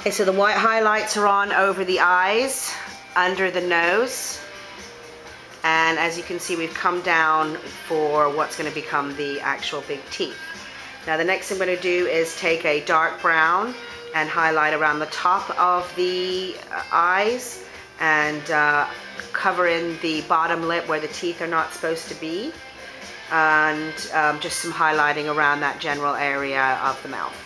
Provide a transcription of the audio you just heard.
Okay, so the white highlights are on over the eyes, under the nose. And as you can see, we've come down for what's going to become the actual big teeth. Now the next thing I'm going to do is take a dark brown and highlight around the top of the uh, eyes and uh, cover in the bottom lip where the teeth are not supposed to be and um, just some highlighting around that general area of the mouth.